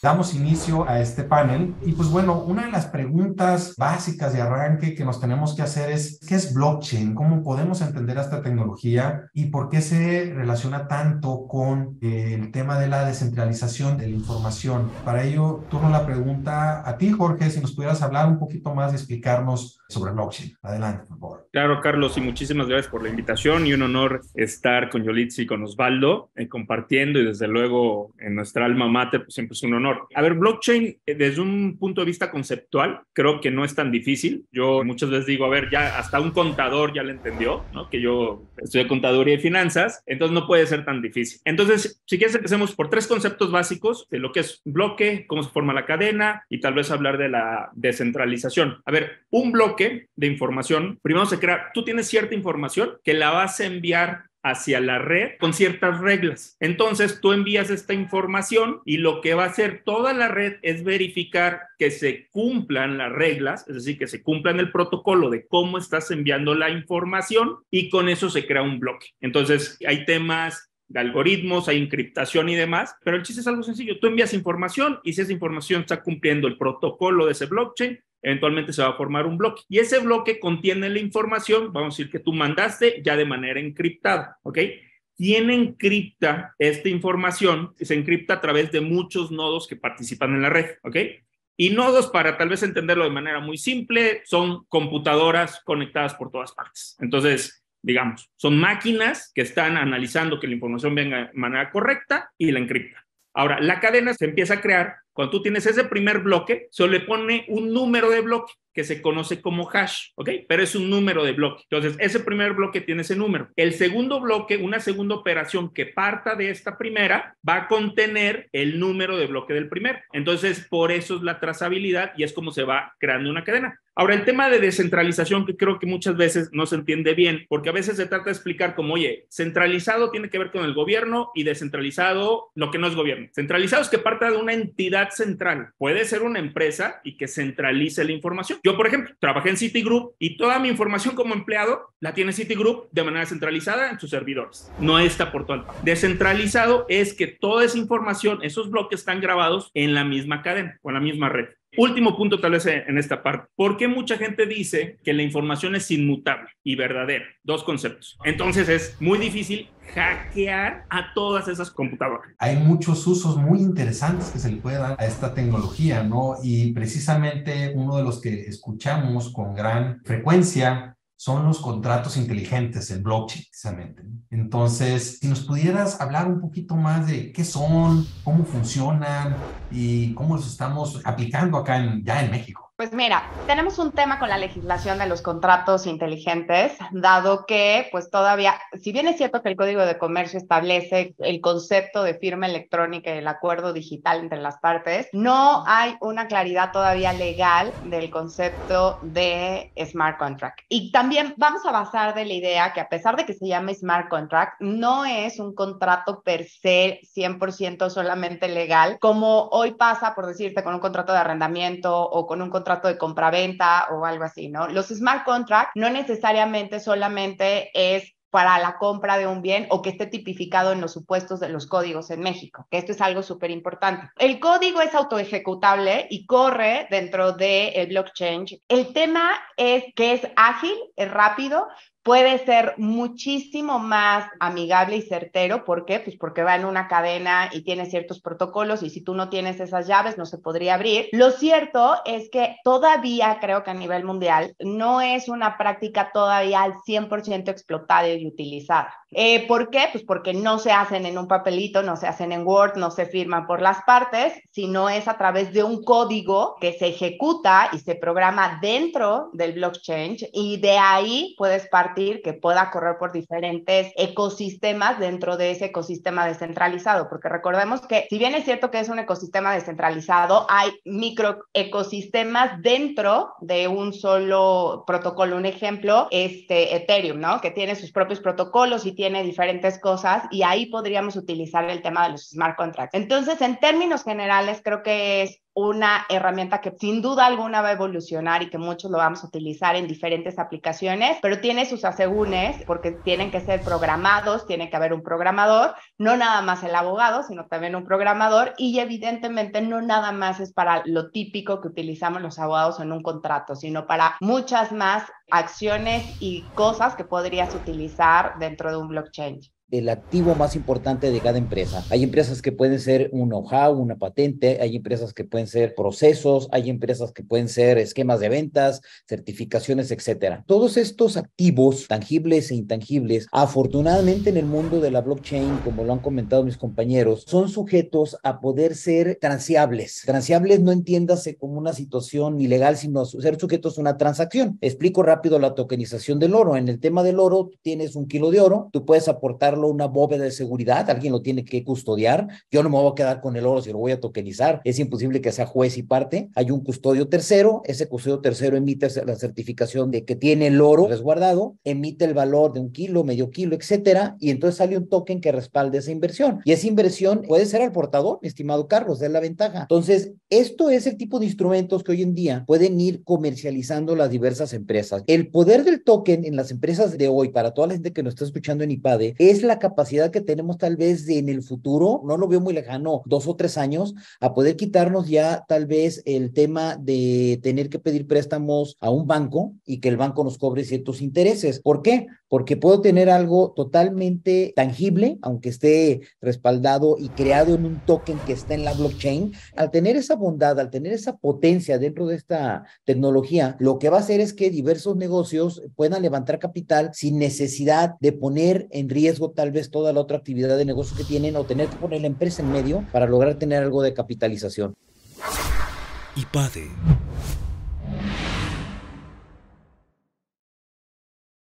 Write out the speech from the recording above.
Damos inicio a este panel y pues bueno, una de las preguntas básicas de arranque que nos tenemos que hacer es, ¿qué es blockchain? ¿Cómo podemos entender esta tecnología y por qué se relaciona tanto con eh, el tema de la descentralización de la información? Para ello, turno la pregunta a ti, Jorge, si nos pudieras hablar un poquito más y explicarnos sobre blockchain. Adelante, por favor. Claro, Carlos, y muchísimas gracias por la invitación y un honor estar con Yolitzi y con Osvaldo eh, compartiendo y desde luego en nuestra alma mater, pues siempre es un honor a ver, blockchain eh, desde un punto de vista conceptual, creo que no es tan difícil. Yo muchas veces digo, a ver, ya hasta un contador ya lo entendió, ¿no? Que yo estudié contaduría y finanzas, entonces no puede ser tan difícil. Entonces, si quieres, empecemos por tres conceptos básicos de lo que es bloque, cómo se forma la cadena y tal vez hablar de la descentralización. A ver, un bloque de información, primero se crea, tú tienes cierta información que la vas a enviar hacia la red con ciertas reglas. Entonces tú envías esta información y lo que va a hacer toda la red es verificar que se cumplan las reglas, es decir, que se cumplan el protocolo de cómo estás enviando la información y con eso se crea un bloque. Entonces hay temas de algoritmos, hay encriptación y demás, pero el chiste es algo sencillo. Tú envías información y si esa información está cumpliendo el protocolo de ese blockchain, eventualmente se va a formar un bloque. Y ese bloque contiene la información, vamos a decir que tú mandaste ya de manera encriptada, ¿ok? ¿Quién encripta esta información? Se encripta a través de muchos nodos que participan en la red, ¿ok? Y nodos, para tal vez entenderlo de manera muy simple, son computadoras conectadas por todas partes. Entonces, digamos, son máquinas que están analizando que la información venga de manera correcta y la encriptan. Ahora, la cadena se empieza a crear cuando tú tienes ese primer bloque, se le pone un número de bloque que se conoce como hash, ¿ok? Pero es un número de bloque. Entonces, ese primer bloque tiene ese número. El segundo bloque, una segunda operación que parta de esta primera, va a contener el número de bloque del primero. Entonces, por eso es la trazabilidad y es como se va creando una cadena. Ahora, el tema de descentralización, que creo que muchas veces no se entiende bien, porque a veces se trata de explicar como, oye, centralizado tiene que ver con el gobierno y descentralizado lo que no es gobierno. Centralizado es que parta de una entidad central. Puede ser una empresa y que centralice la información. Yo, por ejemplo, trabajé en Citigroup y toda mi información como empleado la tiene Citigroup de manera centralizada en sus servidores. No está por todo. Descentralizado es que toda esa información, esos bloques están grabados en la misma cadena o en la misma red. Último punto tal vez en esta parte. ¿Por qué mucha gente dice que la información es inmutable y verdadera? Dos conceptos. Entonces es muy difícil hackear a todas esas computadoras. Hay muchos usos muy interesantes que se le puede dar a esta tecnología, ¿no? Y precisamente uno de los que escuchamos con gran frecuencia son los contratos inteligentes, el blockchain, precisamente. Entonces, si nos pudieras hablar un poquito más de qué son, cómo funcionan y cómo los estamos aplicando acá ya en México. Pues mira, tenemos un tema con la legislación de los contratos inteligentes, dado que pues todavía, si bien es cierto que el Código de Comercio establece el concepto de firma electrónica y el acuerdo digital entre las partes, no hay una claridad todavía legal del concepto de smart contract. Y también vamos a basar de la idea que a pesar de que se llame smart contract, no es un contrato per se 100% solamente legal, como hoy pasa, por decirte, con un contrato de arrendamiento o con un contrato contrato de compraventa o algo así, ¿no? Los smart contracts no necesariamente solamente es para la compra de un bien o que esté tipificado en los supuestos de los códigos en México, que esto es algo súper importante. El código es autoejecutable y corre dentro del el blockchain. El tema es que es ágil, es rápido, puede ser muchísimo más amigable y certero. ¿Por qué? Pues porque va en una cadena y tiene ciertos protocolos y si tú no tienes esas llaves no se podría abrir. Lo cierto es que todavía creo que a nivel mundial no es una práctica todavía al 100% explotada y utilizada. Eh, ¿Por qué? Pues porque no se hacen en un papelito, no se hacen en Word, no se firman por las partes, sino es a través de un código que se ejecuta y se programa dentro del blockchain y de ahí puedes partir que pueda correr por diferentes ecosistemas dentro de ese ecosistema descentralizado, porque recordemos que si bien es cierto que es un ecosistema descentralizado, hay micro ecosistemas dentro de un solo protocolo. Un ejemplo, este Ethereum, ¿no? Que tiene sus propios protocolos y tiene diferentes cosas y ahí podríamos utilizar el tema de los smart contracts. Entonces, en términos generales, creo que es una herramienta que sin duda alguna va a evolucionar y que muchos lo vamos a utilizar en diferentes aplicaciones, pero tiene sus asegúnes porque tienen que ser programados, tiene que haber un programador, no nada más el abogado, sino también un programador y evidentemente no nada más es para lo típico que utilizamos los abogados en un contrato, sino para muchas más acciones y cosas que podrías utilizar dentro de un blockchain el activo más importante de cada empresa. Hay empresas que pueden ser un know-how, una patente, hay empresas que pueden ser procesos, hay empresas que pueden ser esquemas de ventas, certificaciones, etcétera. Todos estos activos tangibles e intangibles, afortunadamente en el mundo de la blockchain, como lo han comentado mis compañeros, son sujetos a poder ser transiables. Transiables no entiéndase como una situación ilegal, sino ser sujetos a una transacción. Explico rápido la tokenización del oro. En el tema del oro, tienes un kilo de oro, tú puedes aportar una bóveda de seguridad, alguien lo tiene que custodiar. Yo no me voy a quedar con el oro si lo voy a tokenizar. Es imposible que sea juez y parte. Hay un custodio tercero, ese custodio tercero emite la certificación de que tiene el oro resguardado, emite el valor de un kilo, medio kilo, etcétera, y entonces sale un token que respalde esa inversión. Y esa inversión puede ser al portador, mi estimado Carlos, es la ventaja. Entonces, esto es el tipo de instrumentos que hoy en día pueden ir comercializando las diversas empresas. El poder del token en las empresas de hoy, para toda la gente que nos está escuchando en IPADE, es la capacidad que tenemos tal vez de en el futuro, no lo veo muy lejano, dos o tres años, a poder quitarnos ya tal vez el tema de tener que pedir préstamos a un banco y que el banco nos cobre ciertos intereses. ¿Por qué? Porque puedo tener algo totalmente tangible, aunque esté respaldado y creado en un token que está en la blockchain. Al tener esa bondad, al tener esa potencia dentro de esta tecnología, lo que va a hacer es que diversos negocios puedan levantar capital sin necesidad de poner en riesgo tal vez toda la otra actividad de negocio que tienen o tener que poner la empresa en medio para lograr tener algo de capitalización. Y padre